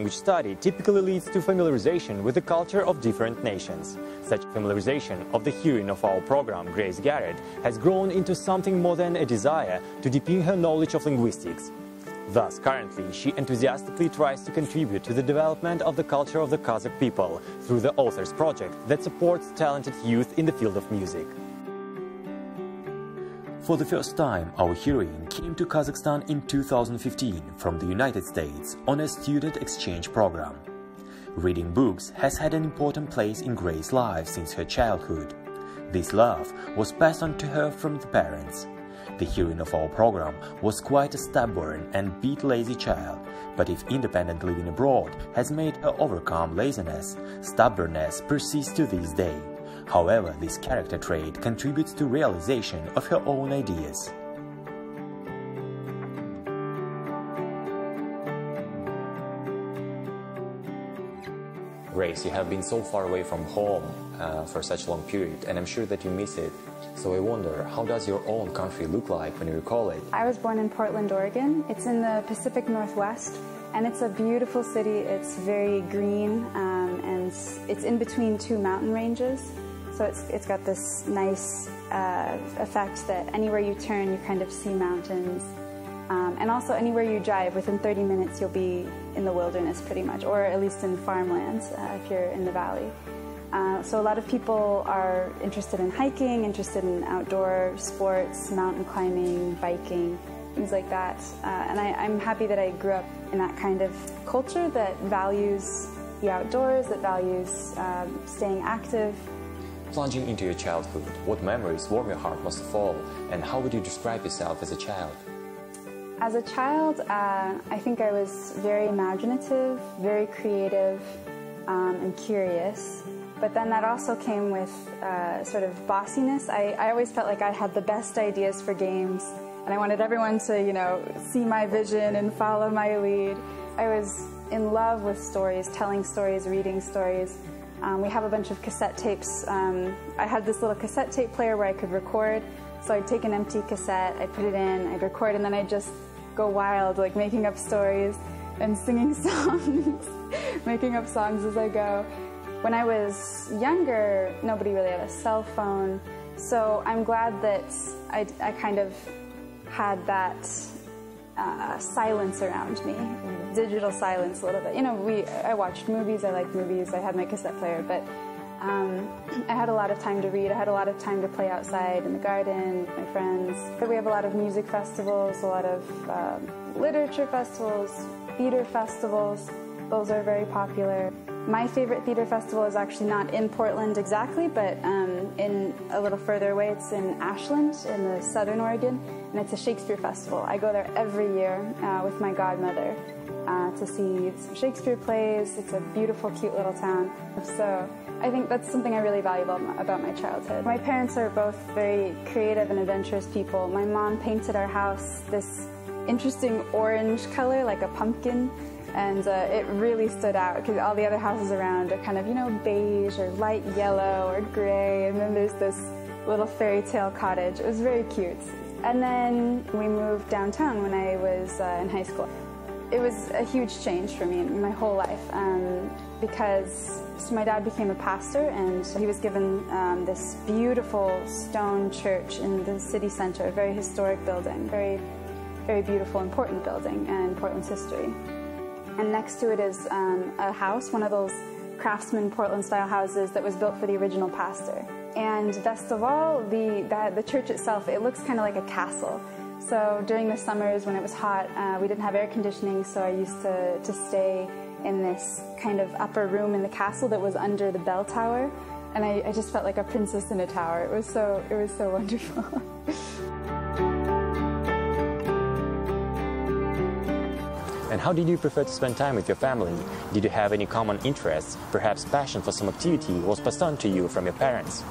Language study typically leads to familiarization with the culture of different nations. Such familiarization of the heroine of our program, Grace Garrett, has grown into something more than a desire to deepen her knowledge of linguistics. Thus, currently, she enthusiastically tries to contribute to the development of the culture of the Kazakh people through the Authors Project that supports talented youth in the field of music. For the first time, our heroine came to Kazakhstan in 2015 from the United States on a student exchange program. Reading books has had an important place in Grace's life since her childhood. This love was passed on to her from the parents. The heroine of our program was quite a stubborn and bit lazy child, but if independent living abroad has made her overcome laziness, stubbornness persists to this day. However, this character trait contributes to realization of her own ideas. Grace, you have been so far away from home uh, for such a long period, and I'm sure that you miss it. So I wonder, how does your own country look like when you recall it? I was born in Portland, Oregon. It's in the Pacific Northwest, and it's a beautiful city. It's very green, um, and it's in between two mountain ranges. So it's, it's got this nice uh, effect that anywhere you turn, you kind of see mountains. Um, and also anywhere you drive, within 30 minutes you'll be in the wilderness pretty much, or at least in farmlands uh, if you're in the valley. Uh, so a lot of people are interested in hiking, interested in outdoor sports, mountain climbing, biking, things like that. Uh, and I, I'm happy that I grew up in that kind of culture that values the outdoors, that values um, staying active. Plunging into your childhood, what memories warm your heart most of all, and how would you describe yourself as a child? As a child, uh, I think I was very imaginative, very creative, um, and curious. But then that also came with uh, sort of bossiness. I, I always felt like I had the best ideas for games, and I wanted everyone to, you know, see my vision and follow my lead. I was in love with stories, telling stories, reading stories. Um, we have a bunch of cassette tapes. Um, I had this little cassette tape player where I could record. So I'd take an empty cassette, I'd put it in, I'd record, and then I'd just go wild, like making up stories and singing songs, making up songs as I go. When I was younger, nobody really had a cell phone, so I'm glad that I, I kind of had that uh, silence around me, digital silence a little bit. You know, we I watched movies, I liked movies, I had my cassette player, but um, I had a lot of time to read. I had a lot of time to play outside in the garden with my friends. But we have a lot of music festivals, a lot of um, literature festivals, theater festivals. Those are very popular. My favorite theater festival is actually not in Portland exactly, but um, in a little further away. It's in Ashland in the southern Oregon, and it's a Shakespeare festival. I go there every year uh, with my godmother to see some Shakespeare plays. It's a beautiful, cute little town. So I think that's something I really value about my childhood. My parents are both very creative and adventurous people. My mom painted our house this interesting orange color, like a pumpkin, and uh, it really stood out because all the other houses around are kind of, you know, beige or light yellow or gray, and then there's this little fairy tale cottage. It was very cute. And then we moved downtown when I was uh, in high school. It was a huge change for me in my whole life um, because so my dad became a pastor and he was given um, this beautiful stone church in the city center, a very historic building, very, very beautiful, important building in Portland's history. And next to it is um, a house, one of those craftsman Portland style houses that was built for the original pastor. And best of all, the, the, the church itself, it looks kind of like a castle. So during the summers when it was hot, uh, we didn't have air conditioning, so I used to, to stay in this kind of upper room in the castle that was under the bell tower. And I, I just felt like a princess in a tower. It was so, it was so wonderful. And how did you prefer to spend time with your family? Did you have any common interests? Perhaps passion for some activity was passed on to you from your parents?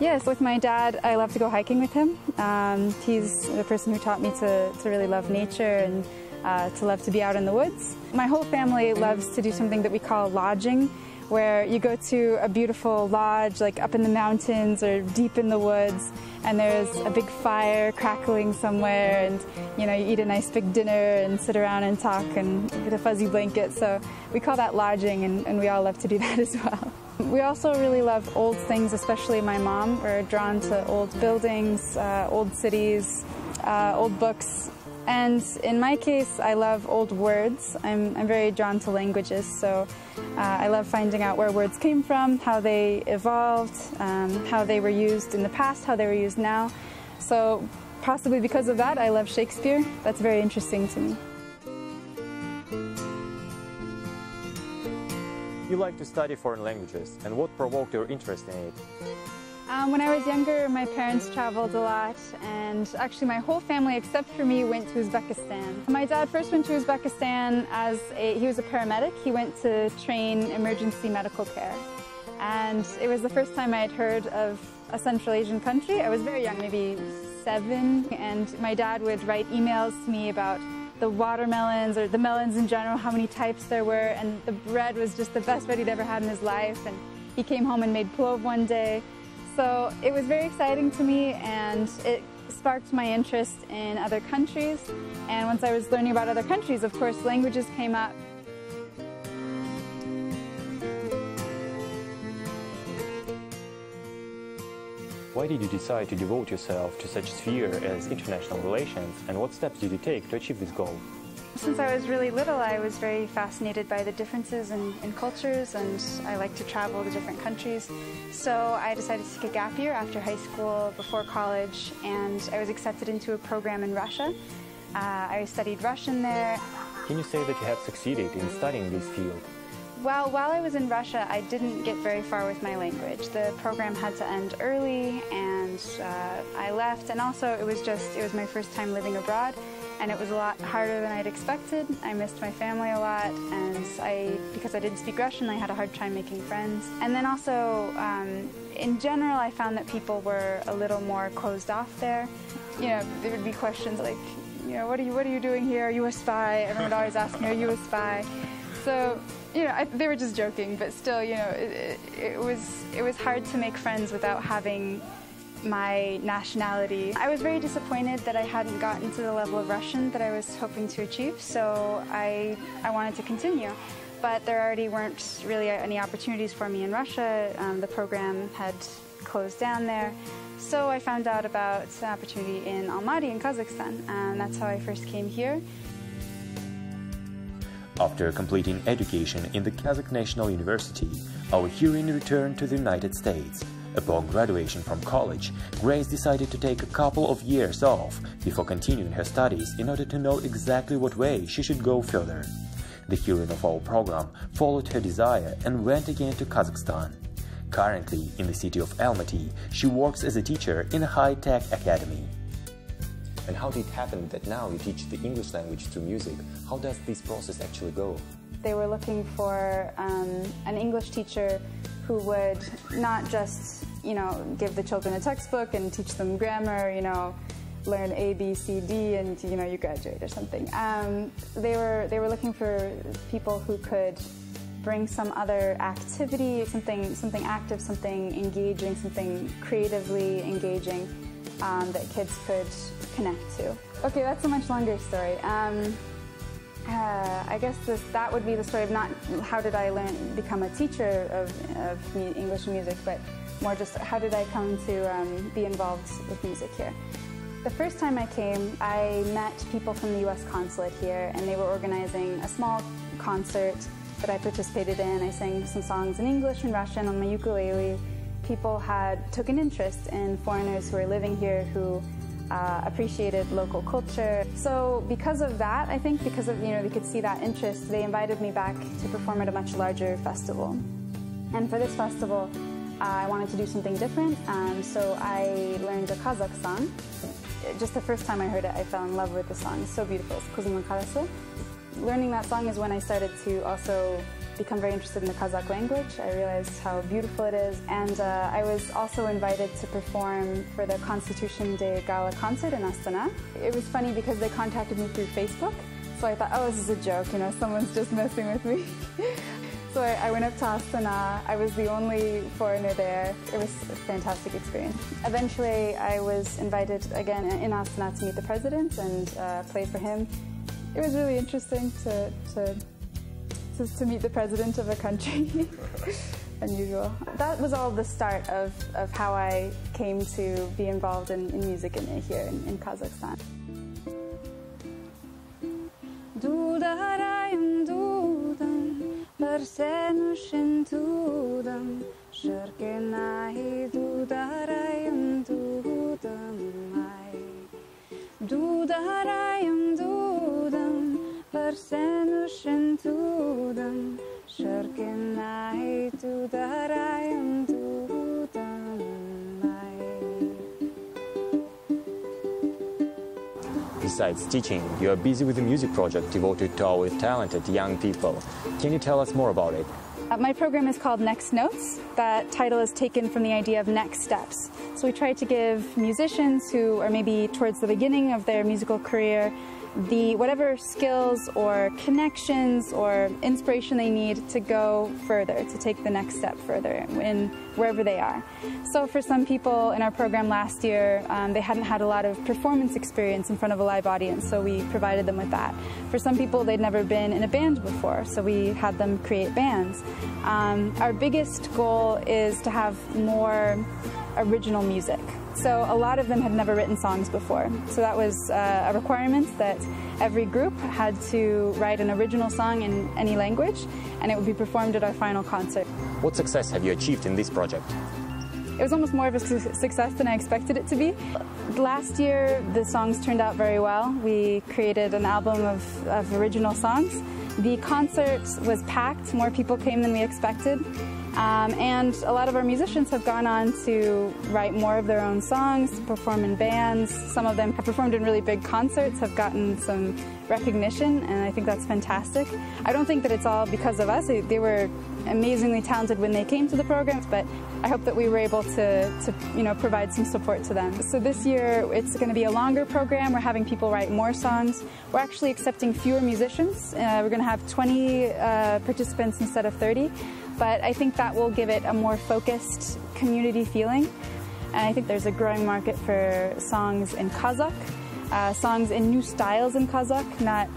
Yes, with my dad, I love to go hiking with him. Um, he's the person who taught me to, to really love nature and uh, to love to be out in the woods. My whole family loves to do something that we call lodging, where you go to a beautiful lodge, like up in the mountains or deep in the woods, and there's a big fire crackling somewhere, and you know, you eat a nice big dinner and sit around and talk and get a fuzzy blanket. So we call that lodging, and, and we all love to do that as well. We also really love old things, especially my mom. We're drawn to old buildings, uh, old cities, uh, old books. And in my case, I love old words. I'm, I'm very drawn to languages, so uh, I love finding out where words came from, how they evolved, um, how they were used in the past, how they were used now. So possibly because of that, I love Shakespeare. That's very interesting to me. You like to study foreign languages, and what provoked your interest in it? Um, when I was younger, my parents traveled a lot, and actually my whole family, except for me, went to Uzbekistan. My dad first went to Uzbekistan as a, he was a paramedic. He went to train emergency medical care. And it was the first time I had heard of a Central Asian country. I was very young, maybe seven, and my dad would write emails to me about the watermelons or the melons in general, how many types there were, and the bread was just the best bread he'd ever had in his life. And he came home and made plov one day. So it was very exciting to me, and it sparked my interest in other countries. And once I was learning about other countries, of course, languages came up. Why did you decide to devote yourself to such a sphere as international relations, and what steps did you take to achieve this goal? Since I was really little, I was very fascinated by the differences in, in, cultures, and I like to travel to different countries. So I decided to take a gap year after high school, before college, and I was accepted into a program in Russia. Uh, I studied Russian there. Can you say that you have succeeded in studying this field? Well, while I was in Russia, I didn't get very far with my language. The program had to end early, and uh, I left. And also, it was just, it was my first time living abroad, and it was a lot harder than I'd expected. I missed my family a lot, and I, because I didn't speak Russian, I had a hard time making friends. And then also, um, in general, I found that people were a little more closed off there. You know, there would be questions like, you know, what are you, what are you doing here? Are you a spy? Everyone would always ask me, are you a spy? So you know, I, they were just joking, but still, you know, it, it, was it was hard to make friends without having my nationality. I was very disappointed that I hadn't gotten to the level of Russian that I was hoping to achieve, so I I wanted to continue. But there already weren't really any opportunities for me in Russia. Um, the program had closed down there. So I found out about an opportunity in Almaty in Kazakhstan, and that's how I first came here. After completing education in the Kazakh National University, our heroine returned to the United States. Upon graduation from college, Grace decided to take a couple of years off before continuing her studies in order to know exactly what way she should go further. The heroine of our program followed her desire and went again to Kazakhstan. Currently, in the city of Almaty, she works as a teacher in a high-tech academy. And how did it happen that now you teach the English language through music? How does this process actually go? They were looking for um, an English teacher who would not just, you know, give the children a textbook and teach them grammar, you know, learn A, B, C, D, and you know, you graduate or something. Um, they were they were looking for people who could bring some other activity, something something active, something engaging, something creatively engaging um, that kids could connect to. Okay, that's a much longer story. Um, uh, I guess this, that would be the story of not how did I learn become a teacher of, of English music, but more just how did I come to um, be involved with music here. The first time I came, I met people from the U.S. consulate here, and they were organizing a small concert that I participated in. I sang some songs in English and Russian on my ukulele. People had took an interest in foreigners who were living here who uh, appreciated local culture. So because of that, I think because of, you know, they could see that interest, they invited me back to perform at a much larger festival. And for this festival, uh, I wanted to do something different, um, so I learned a Kazakh song. Just the first time I heard it, I fell in love with the song. It's so beautiful. It's Kuzumun. Learning that song is when I started to also become very interested in the Kazakh language. I realized how beautiful it is. And uh, I was also invited to perform for the Constitution Day Gala concert in Astana. It was funny because they contacted me through Facebook. So I thought, oh, this is a joke, you know, someone's just messing with me. So I, I, went up to Astana. I was the only foreigner there. It was a fantastic experience. Eventually, I was invited again in Astana to meet the president and uh, play for him. It was really interesting to, to, to, to meet the president of a country. Unusual. That was all the start of, of how I came to be involved in, in music in, here in, in Kazakhstan. Dudarayam dudam ai. Dudarayam dudam, Persenušen tudam, Šarkenai dudarayam dudam Besides teaching, you are busy with a music project devoted to our talented young people. Can you tell us more about it? Uh, my program is called Next Notes. That title is taken from the idea of next steps. So we try to give musicians who are maybe towards the beginning of their musical career the whatever skills or connections or inspiration they need to go further, to take the next step further in wherever they are. So for some people in our program last year, um, they hadn't had a lot of performance experience in front of a live audience, so we provided them with that. For some people, they'd never been in a band before, so we had them create bands. Um, our biggest goal is to have more original music. So a lot of them had never written songs before. So that was uh, a requirement that every group had to write an original song in any language and it would be performed at our final concert. What success have you achieved in this project? It was almost more of a success than I expected it to be. Last year, the songs turned out very well. We created an album of, of original songs. The concert was packed, more people came than we expected. Um, and a lot of our musicians have gone on to write more of their own songs, perform in bands. Some of them have performed in really big concerts, have gotten some recognition, and I think that's fantastic. I don't think that it's all because of us. They were amazingly talented when they came to the programs, but I hope that we were able to, to you know, provide some support to them. So this year, it's going to be a longer program. We're having people write more songs. We're actually accepting fewer musicians. Uh, we're going to have 20 uh, participants instead of 30 but I think that will give it a more focused community feeling. And I think there's a growing market for songs in Kazakh, uh, songs in new styles in Kazakh, not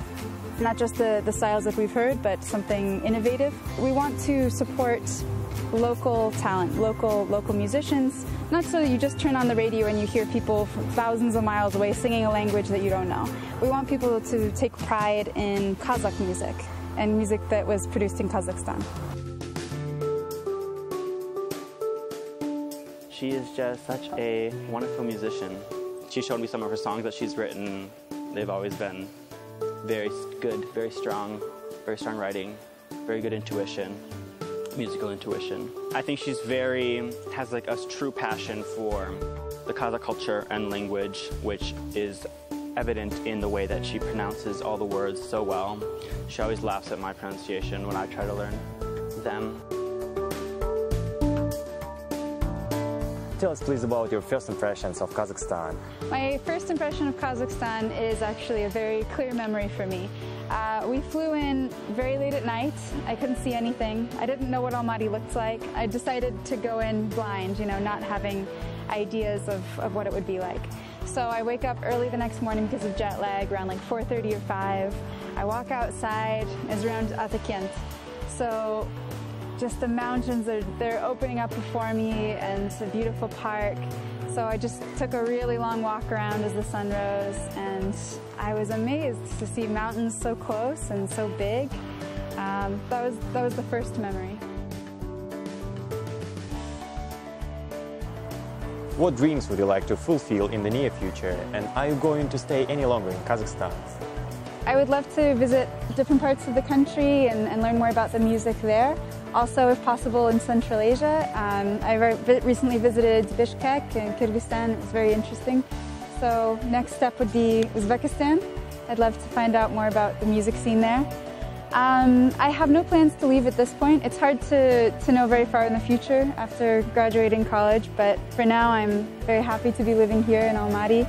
not just the, the styles that we've heard, but something innovative. We want to support local talent, local local musicians, not so you just turn on the radio and you hear people thousands of miles away singing a language that you don't know. We want people to take pride in Kazakh music and music that was produced in Kazakhstan. She is just such a wonderful musician. She showed me some of her songs that she's written. They've always been very good, very strong, very strong writing, very good intuition, musical intuition. I think she's very, has like a true passion for the Kazakh culture and language, which is evident in the way that she pronounces all the words so well. She always laughs at my pronunciation when I try to learn them. Tell us please about your first impressions of Kazakhstan. My first impression of Kazakhstan is actually a very clear memory for me. Uh, we flew in very late at night. I couldn't see anything. I didn't know what Almaty looked like. I decided to go in blind, you know, not having ideas of, of what it would be like. So I wake up early the next morning because of jet lag, around like 4.30 or 5. I walk outside, it's around Atakent. So just the mountains are they're opening up before me and it's a beautiful park. So I just took a really long walk around as the sun rose and I was amazed to see mountains so close and so big. Um, that, was, that was the first memory. What dreams would you like to fulfill in the near future and are you going to stay any longer in Kazakhstan? I would love to visit different parts of the country and, and learn more about the music there. Also, if possible, in Central Asia. Um, I recently visited Bishkek in Kyrgyzstan. It was very interesting. So next step would be Uzbekistan. I'd love to find out more about the music scene there. Um, I have no plans to leave at this point. It's hard to, to know very far in the future after graduating college, but for now I'm very happy to be living here in Almaty